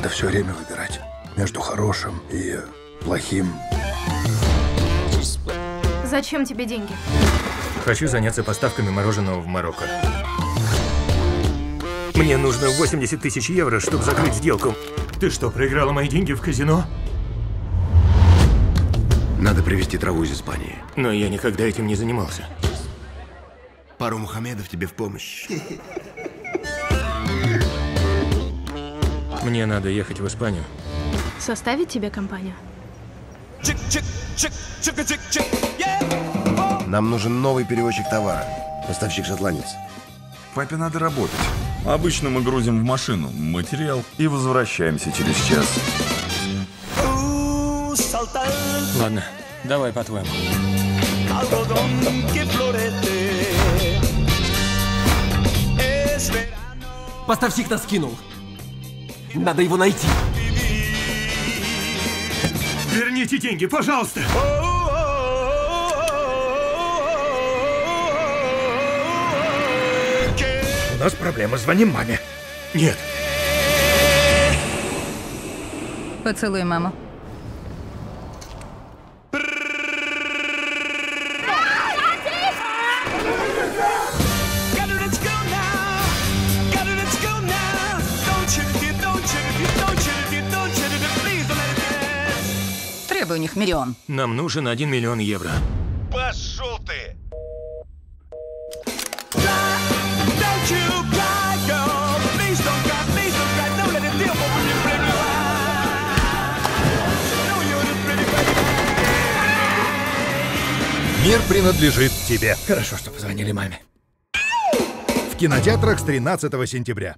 надо все время выбирать между хорошим и плохим. Зачем тебе деньги? Хочу заняться поставками мороженого в Марокко. Мне нужно 80 тысяч евро, чтобы закрыть сделку. Ты что, проиграла мои деньги в казино? Надо привезти траву из Испании. Но я никогда этим не занимался. Пару Мухаммедов тебе в помощь. Мне надо ехать в Испанию. Составить тебе компанию? Нам нужен новый перевозчик товара. Поставщик шотландец. Папе надо работать. Обычно мы грузим в машину материал и возвращаемся через час. Ладно, давай по-твоему. Поставщик нас кинул. Надо его найти. Верните деньги, пожалуйста! У нас проблема, звоним маме. Нет, Поцелуй маму. Требую у них миллион. нам нужен 1 миллион евро. Пошел ты! Мир принадлежит тебе. Хорошо, что позвонили маме. В кинотеатрах с 13 сентября.